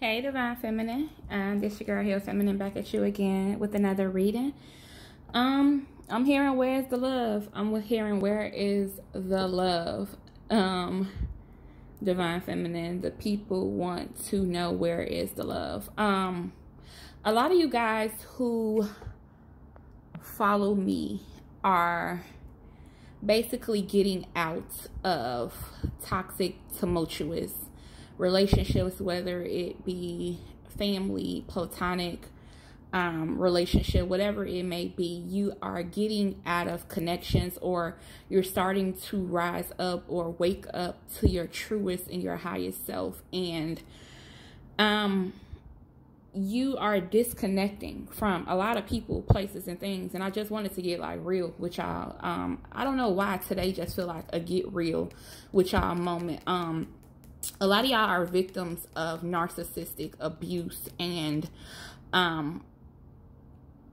Hey, Divine Feminine. Um, this your girl Healed Feminine back at you again with another reading. Um, I'm hearing where's the love? I'm hearing where is the love? Um, Divine Feminine. The people want to know where is the love. Um, a lot of you guys who follow me are basically getting out of toxic, tumultuous relationships, whether it be family, platonic um, relationship, whatever it may be, you are getting out of connections or you're starting to rise up or wake up to your truest and your highest self. And um, you are disconnecting from a lot of people, places, and things. And I just wanted to get like real with y'all. Um, I don't know why today just feel like a get real with y'all moment. Um, a lot of y'all are victims of narcissistic abuse and um,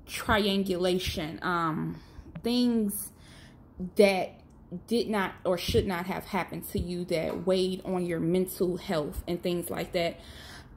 triangulation, um, things that did not or should not have happened to you that weighed on your mental health and things like that.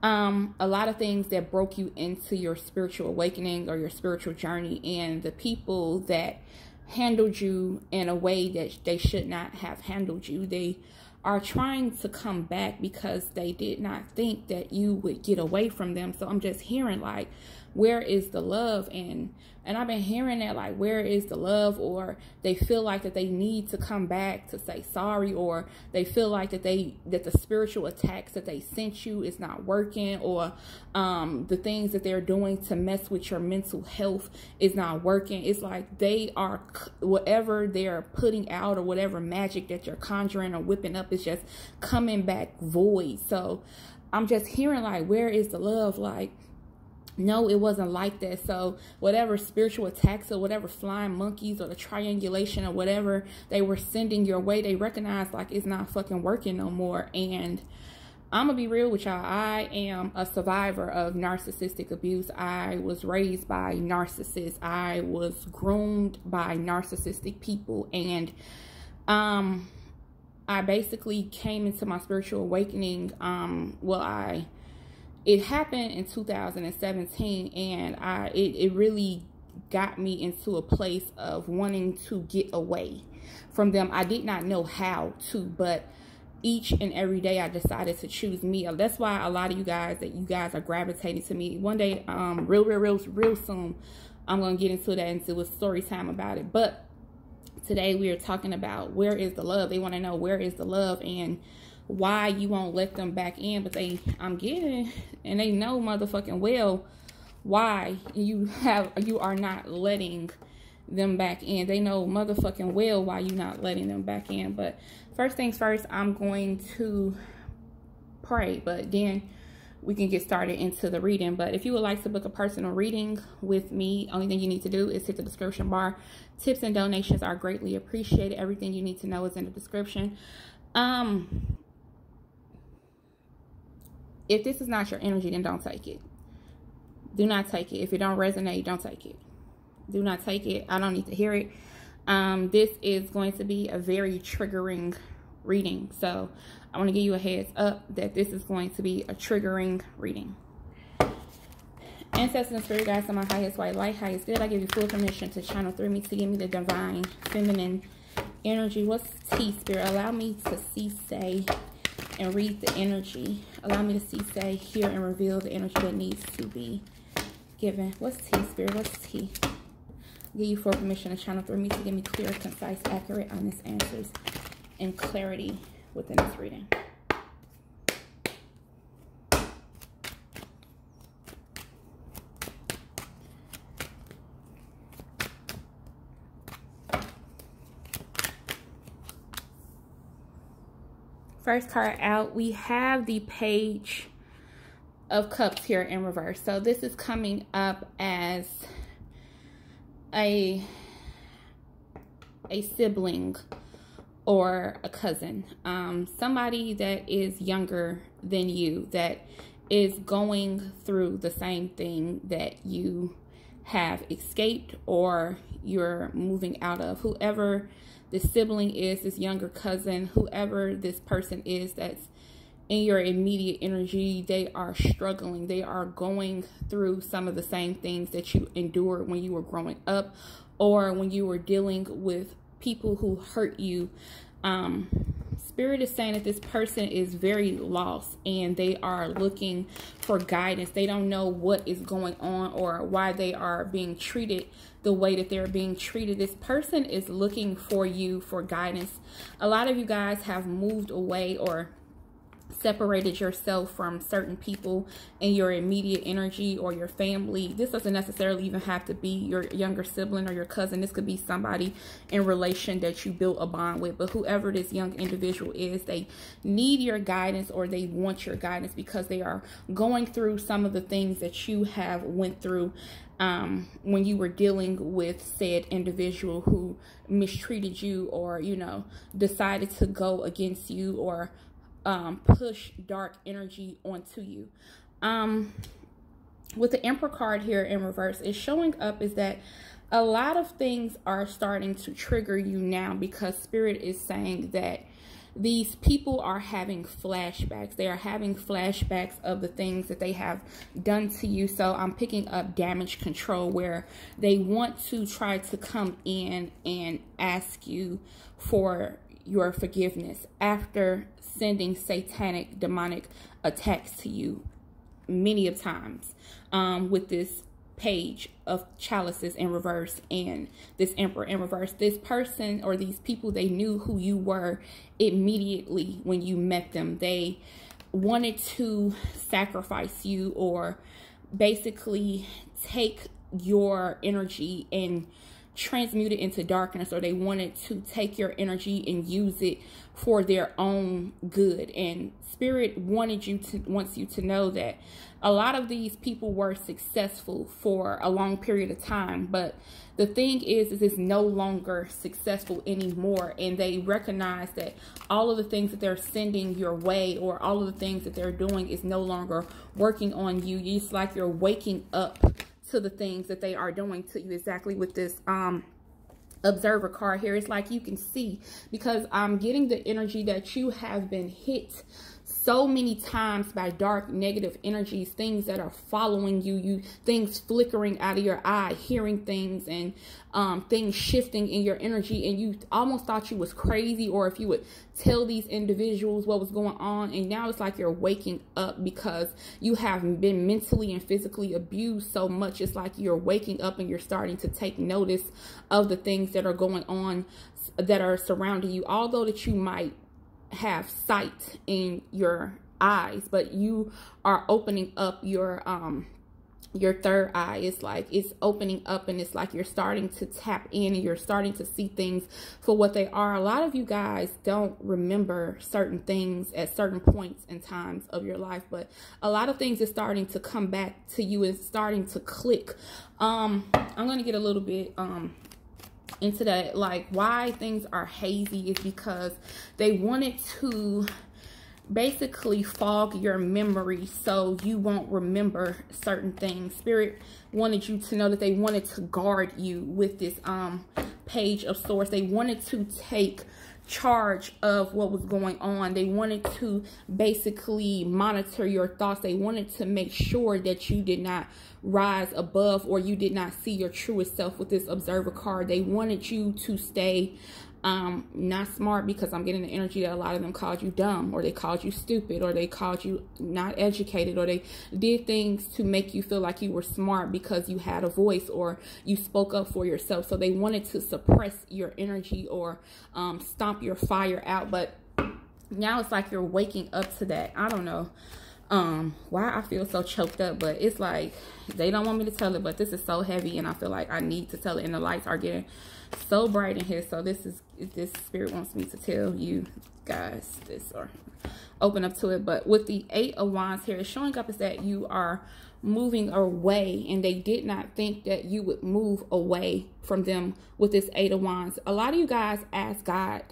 Um, a lot of things that broke you into your spiritual awakening or your spiritual journey and the people that handled you in a way that they should not have handled you. They are trying to come back because they did not think that you would get away from them. So I'm just hearing like, where is the love? And and I've been hearing that like, where is the love? Or they feel like that they need to come back to say sorry, or they feel like that they that the spiritual attacks that they sent you is not working, or um, the things that they're doing to mess with your mental health is not working. It's like they are whatever they're putting out or whatever magic that you're conjuring or whipping up is just coming back void. So I'm just hearing like, where is the love? Like no, it wasn't like that. So whatever spiritual attacks or whatever flying monkeys or the triangulation or whatever they were sending your way, they recognized like it's not fucking working no more. And I'm gonna be real with y'all. I am a survivor of narcissistic abuse. I was raised by narcissists. I was groomed by narcissistic people, and um, I basically came into my spiritual awakening. Um, well, I it happened in 2017 and I it, it really got me into a place of wanting to get away from them. I did not know how to, but each and every day I decided to choose me. That's why a lot of you guys that you guys are gravitating to me. One day, um, real, real, real, real soon, I'm gonna get into that and do a story time about it. But today we are talking about where is the love. They want to know where is the love and why you won't let them back in, but they I'm getting and they know motherfucking well why you have you are not letting them back in. They know motherfucking well why you're not letting them back in. But first things first, I'm going to pray, but then we can get started into the reading. But if you would like to book a personal reading with me, only thing you need to do is hit the description bar. Tips and donations are greatly appreciated. Everything you need to know is in the description. Um, if this is not your energy, then don't take it. Do not take it. If it don't resonate, don't take it. Do not take it. I don't need to hear it. Um, this is going to be a very triggering reading. So I want to give you a heads up that this is going to be a triggering reading. Ancestors and spirit guides on my highest white light, highest good. I give you full permission to channel through me to give me the divine feminine energy. What's T spirit? Allow me to see, say, and read the energy. Allow me to see, say, hear, and reveal the energy that needs to be given. What's T, Spirit? What's T? Give you full permission to channel through me to give me clear, concise, accurate, honest answers and clarity within this reading. First card out, we have the Page of Cups here in reverse. So this is coming up as a, a sibling or a cousin. Um, somebody that is younger than you, that is going through the same thing that you have escaped or you're moving out of. Whoever this sibling is, this younger cousin, whoever this person is that's in your immediate energy, they are struggling. They are going through some of the same things that you endured when you were growing up or when you were dealing with people who hurt you. Um, Spirit is saying that this person is very lost and they are looking for guidance. They don't know what is going on or why they are being treated the way that they're being treated. This person is looking for you for guidance. A lot of you guys have moved away or separated yourself from certain people in your immediate energy or your family. This doesn't necessarily even have to be your younger sibling or your cousin. This could be somebody in relation that you built a bond with. But whoever this young individual is, they need your guidance or they want your guidance because they are going through some of the things that you have went through um, when you were dealing with said individual who mistreated you or, you know, decided to go against you or um, push dark energy onto you. Um, with the Emperor card here in reverse, is showing up is that a lot of things are starting to trigger you now because Spirit is saying that these people are having flashbacks. They are having flashbacks of the things that they have done to you. So I'm picking up damage control where they want to try to come in and ask you for your forgiveness after sending satanic demonic attacks to you many of times um, with this page of chalices in reverse and this emperor in reverse. This person or these people they knew who you were immediately when you met them. They wanted to sacrifice you or basically take your energy and transmute it into darkness or they wanted to take your energy and use it for their own good. And spirit wanted you to wants you to know that a lot of these people were successful for a long period of time but the thing is is it's no longer successful anymore. And they recognize that all of the things that they're sending your way or all of the things that they're doing is no longer working on you. It's like you're waking up to the things that they are doing to you exactly with this um observer card here. It's like you can see because i'm getting the energy that you have been hit so many times by dark negative energies things that are following you you things flickering out of your eye hearing things and um, things shifting in your energy and you almost thought you was crazy or if you would tell these individuals what was going on and now it's like you're waking up because you have been mentally and physically abused so much it's like you're waking up and you're starting to take notice of the things that are going on that are surrounding you. Although that you might have sight in your eyes, but you are opening up your um your third eye. It's like it's opening up and it's like you're starting to tap in and you're starting to see things for what they are. A lot of you guys don't remember certain things at certain points and times of your life but a lot of things are starting to come back to you and starting to click. Um i'm gonna get a little bit um into that like why things are hazy is because they wanted to basically fog your memory so you won't remember certain things. Spirit wanted you to know that they wanted to guard you with this um page of swords. They wanted to take charge of what was going on. They wanted to basically monitor your thoughts. They wanted to make sure that you did not rise above or you did not see your truest self with this observer card. They wanted you to stay um not smart because i'm getting the energy that a lot of them called you dumb or they called you stupid or they called you not educated or they did things to make you feel like you were smart because you had a voice or you spoke up for yourself. So they wanted to suppress your energy or um stomp your fire out. But now it's like you're waking up to that. I don't know um why i feel so choked up but it's like they don't want me to tell it but this is so heavy and i feel like i need to tell it and the lights are getting so bright in here so this is this spirit wants me to tell you guys this or open up to it but with the eight of wands here showing up is that you are moving away and they did not think that you would move away from them with this eight of wands. A lot of you guys ask god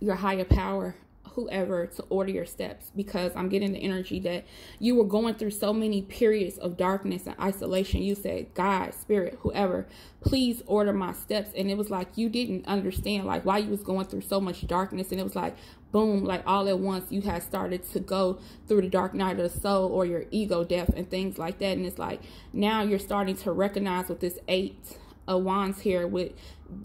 your higher power whoever to order your steps because I'm getting the energy that you were going through so many periods of darkness and isolation. You said, God, spirit, whoever, please order my steps. And it was like you didn't understand like why you was going through so much darkness. And it was like, boom, like all at once you had started to go through the dark night of the soul or your ego death and things like that. And it's like now you're starting to recognize with this eight of wands here with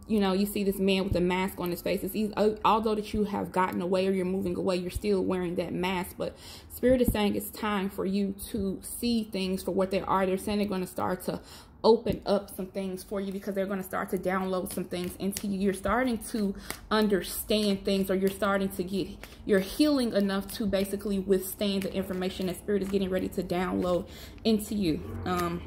you know you see this man with a mask on his face it's easy, although that you have gotten away or you're moving away you're still wearing that mask but spirit is saying it's time for you to see things for what they are they're saying they're going to start to open up some things for you because they're going to start to download some things into you. You're starting to understand things or you're starting to get, you're healing enough to basically withstand the information that spirit is getting ready to download into you. Um,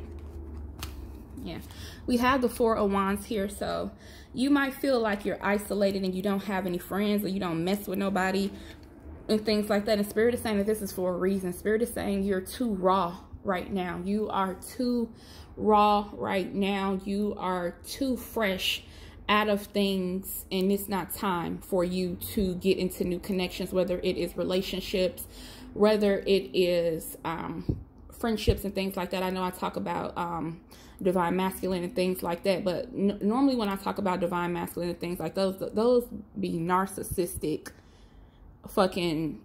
yeah. We have the four of wands here. So you might feel like you're isolated and you don't have any friends or you don't mess with nobody and things like that. And spirit is saying that this is for a reason. Spirit is saying you're too raw right now. You are too raw right now. You are too fresh out of things and it's not time for you to get into new connections, whether it is relationships, whether it is um, friendships and things like that. I know I talk about um, divine masculine and things like that, but normally when I talk about divine masculine and things like those, those be narcissistic fucking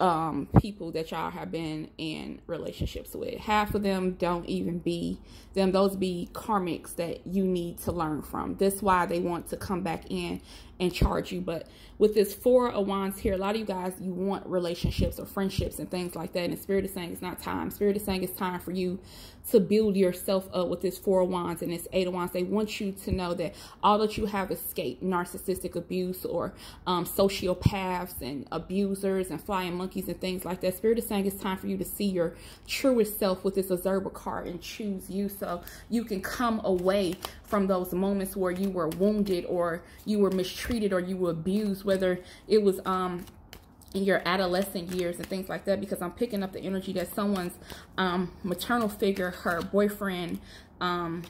um, people that y'all have been in relationships with. Half of them don't even be them. Those be karmics that you need to learn from. That's why they want to come back in and charge you. But with this four of wands here, a lot of you guys, you want relationships or friendships and things like that. And Spirit is saying it's not time. Spirit is saying it's time for you to build yourself up with this four of wands and this eight of wands. They want you to know that all that you have escaped narcissistic abuse or um, sociopaths and abusers and flying monkeys and things like that. Spirit is saying it's time for you to see your truest self with this observer card and choose you so you can come away from those moments where you were wounded or you were mistreated or you were abused, whether it was um in your adolescent years and things like that because I'm picking up the energy that someone's um, maternal figure, her boyfriend, um,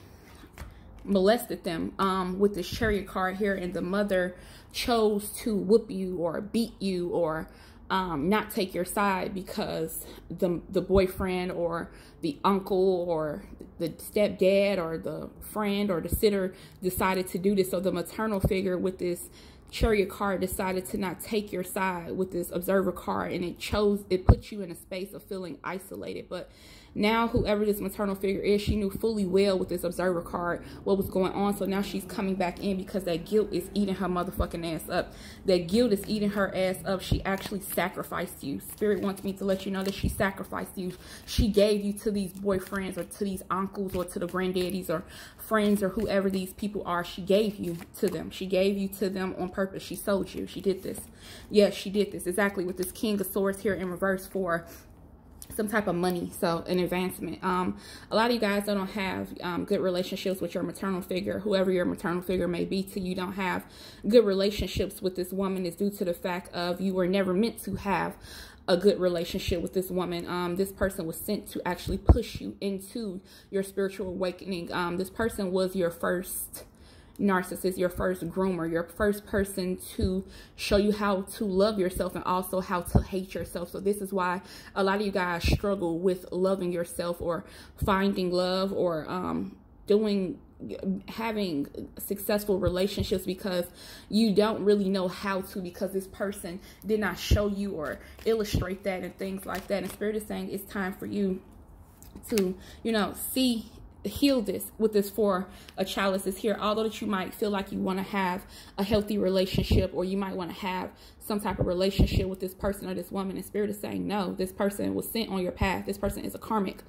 molested them um, with this chariot card here and the mother chose to whoop you or beat you or um, not take your side because the, the boyfriend or the uncle or the stepdad or the friend or the sitter decided to do this. So the maternal figure with this chariot card decided to not take your side with this observer card and it chose, it put you in a space of feeling isolated. But now, whoever this maternal figure is, she knew fully well with this observer card what was going on. So now she's coming back in because that guilt is eating her motherfucking ass up. That guilt is eating her ass up. She actually sacrificed you. Spirit wants me to let you know that she sacrificed you. She gave you to these boyfriends or to these uncles or to the granddaddies or friends or whoever these people are. She gave you to them. She gave you to them on purpose. She sold you. She did this. Yes, she did this. Exactly with this King of Swords here in reverse for some type of money, so an advancement. Um, a lot of you guys don't have um, good relationships with your maternal figure, whoever your maternal figure may be to you don't have good relationships with this woman is due to the fact of you were never meant to have a good relationship with this woman. Um, this person was sent to actually push you into your spiritual awakening. Um, this person was your first narcissist, your first groomer, your first person to show you how to love yourself and also how to hate yourself. So this is why a lot of you guys struggle with loving yourself or finding love or um, doing having successful relationships because you don't really know how to because this person did not show you or illustrate that and things like that and spirit is saying it's time for you to you know see heal this with this four a chalice is here although that you might feel like you want to have a healthy relationship or you might want to have some type of relationship with this person or this woman and spirit is saying no this person was sent on your path. This person is a karmic.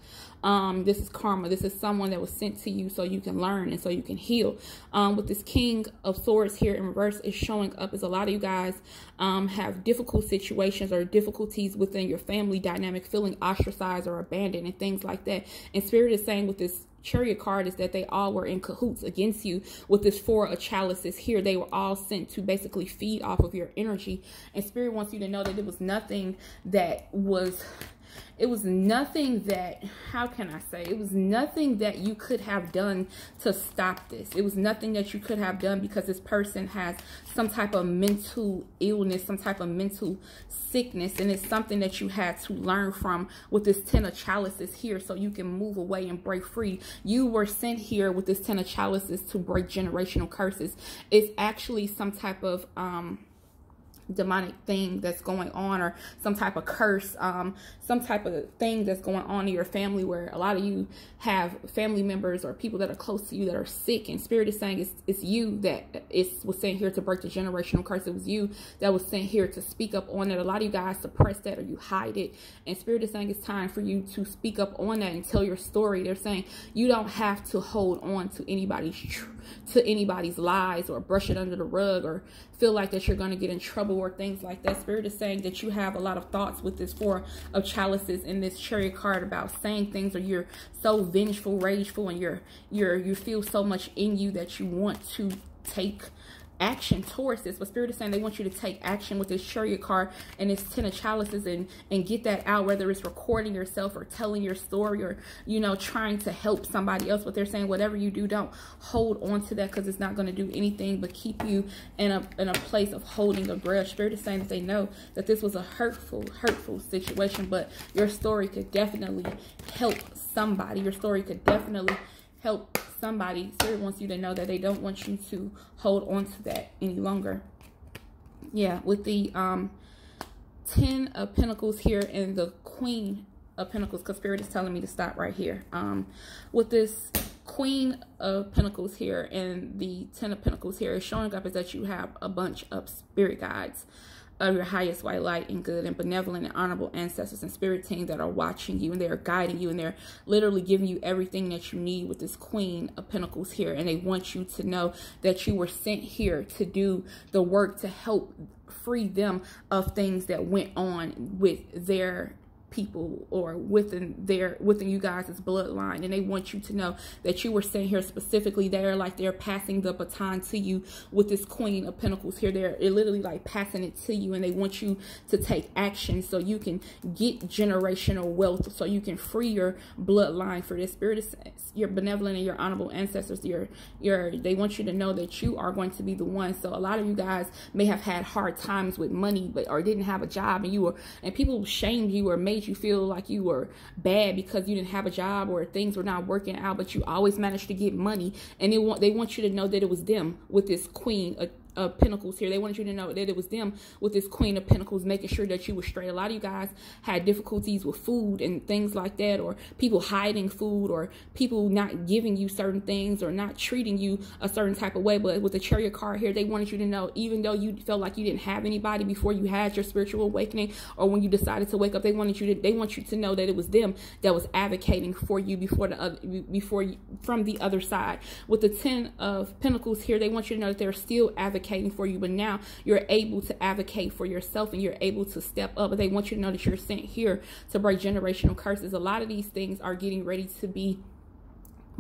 Um, this is karma. This is someone that was sent to you so you can learn and so you can heal. Um, with this king of swords here in reverse is showing up as a lot of you guys um, have difficult situations or difficulties within your family dynamic feeling ostracized or abandoned and things like that. And spirit is saying with this chariot card is that they all were in cahoots against you with this four of chalices here. They were all sent to basically feed off of your energy and spirit wants you to know that it was nothing that was it was nothing that, how can I say, it was nothing that you could have done to stop this. It was nothing that you could have done because this person has some type of mental illness, some type of mental sickness. And it's something that you had to learn from with this Ten of Chalices here so you can move away and break free. You were sent here with this Ten of Chalices to break generational curses. It's actually some type of, um, demonic thing that's going on or some type of curse um some type of thing that's going on in your family where a lot of you have family members or people that are close to you that are sick and spirit is saying it's, it's you that is was sent here to break the generational curse. It was you that was sent here to speak up on it a lot of you guys suppress that or you hide it. And spirit is saying it's time for you to speak up on that and tell your story. They're saying you don't have to hold on to anybody's to anybody's lies or brush it under the rug or feel like that you're going to get in trouble or things like that. Spirit is saying that you have a lot of thoughts with this four of chalices in this chariot card about saying things or you're so vengeful, rageful, and you're you're you feel so much in you that you want to take action towards this. But Spirit is saying they want you to take action with this chariot card and this ten of chalices and, and get that out, whether it's recording yourself or telling your story or, you know, trying to help somebody else. But they're saying whatever you do, don't hold on to that because it's not going to do anything but keep you in a, in a place of holding a grudge. Spirit is saying that they know that this was a hurtful, hurtful situation, but your story could definitely help somebody. Your story could definitely help somebody. Spirit wants you to know that they don't want you to hold on to that any longer. Yeah, with the um, Ten of Pentacles here and the Queen of Pentacles, because Spirit is telling me to stop right here. Um, with this Queen of Pentacles here and the Ten of Pentacles here is showing up is that you have a bunch of spirit guides of your highest white light and good and benevolent and honorable ancestors and spirit teams that are watching you and they are guiding you and they're literally giving you everything that you need with this queen of pentacles here. And they want you to know that you were sent here to do the work to help free them of things that went on with their people or within their within you guys' bloodline. And they want you to know that you were sent here specifically. They're like they're passing the baton to you with this queen of pentacles here. They're literally like passing it to you and they want you to take action so you can get generational wealth so you can free your bloodline for this spirit. Is your benevolent and your honorable ancestors your your they want you to know that you are going to be the one. So a lot of you guys may have had hard times with money but or didn't have a job and you were and people shamed you or made made you feel like you were bad because you didn't have a job or things were not working out, but you always managed to get money. And they want they want you to know that it was them with this queen, of Pentacles here. They wanted you to know that it was them with this Queen of Pentacles, making sure that you were straight. A lot of you guys had difficulties with food and things like that, or people hiding food, or people not giving you certain things, or not treating you a certain type of way. But with the Chariot card here, they wanted you to know, even though you felt like you didn't have anybody before you had your spiritual awakening, or when you decided to wake up, they wanted you to they want you to know that it was them that was advocating for you before the other before you, from the other side. With the Ten of Pentacles here, they want you to know that they're still advocating advocating for you, but now you're able to advocate for yourself and you're able to step up. But they want you to know that you're sent here to break generational curses. A lot of these things are getting ready to be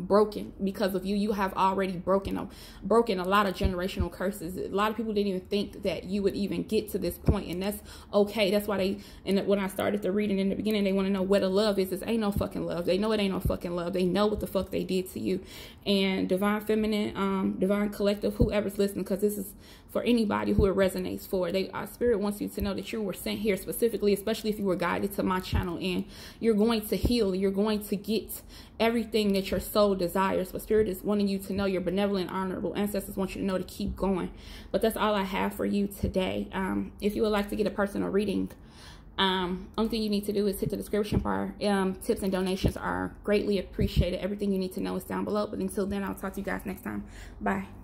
broken because of you. You have already broken a broken a lot of generational curses. A lot of people didn't even think that you would even get to this point and that's okay. That's why they and when i started the reading in the beginning they want to know what a love is. This ain't no fucking love. They know it ain't no fucking love. They know what the fuck they did to you. And divine feminine um divine collective whoever's listening because this is for anybody who it resonates for. They our spirit wants you to know that you were sent here specifically, especially if you were guided to my channel and you're going to heal, you're going to get everything that your soul desires. But spirit is wanting you to know your benevolent, honorable ancestors want you to know to keep going. But that's all I have for you today. Um, if you would like to get a personal reading, um, only thing you need to do is hit the description bar. Um, tips and donations are greatly appreciated. Everything you need to know is down below. But until then, I'll talk to you guys next time. Bye.